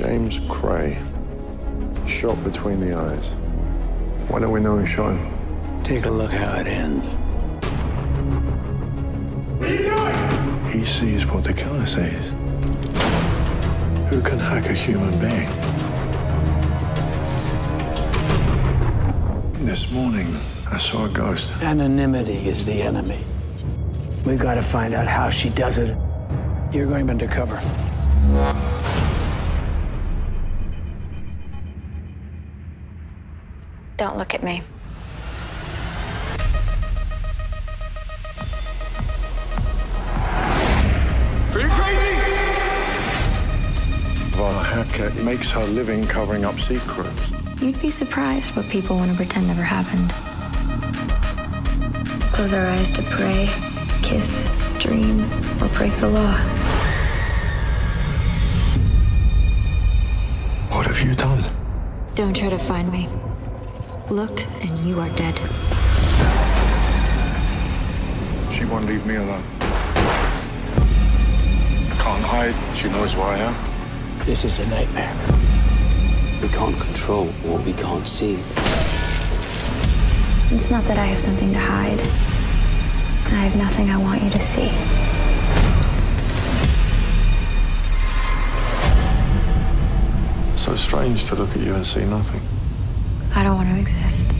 James Cray. Shot between the eyes. Why don't we know who shot him? Take a look how it ends. What are you doing? He sees what the killer sees. Who can hack a human being? This morning, I saw a ghost. Anonymity is the enemy. We've got to find out how she does it. You're going undercover. Don't look at me. Are you crazy? Well, a hacker makes her living covering up secrets. You'd be surprised what people want to pretend never happened. Close our eyes to pray, kiss, dream, or break the law. What have you done? Don't try to find me. Look, and you are dead. She won't leave me alone. I can't hide. She knows where I am. This is a nightmare. We can't control what we can't see. It's not that I have something to hide. I have nothing I want you to see. So strange to look at you and see nothing. I don't want to exist.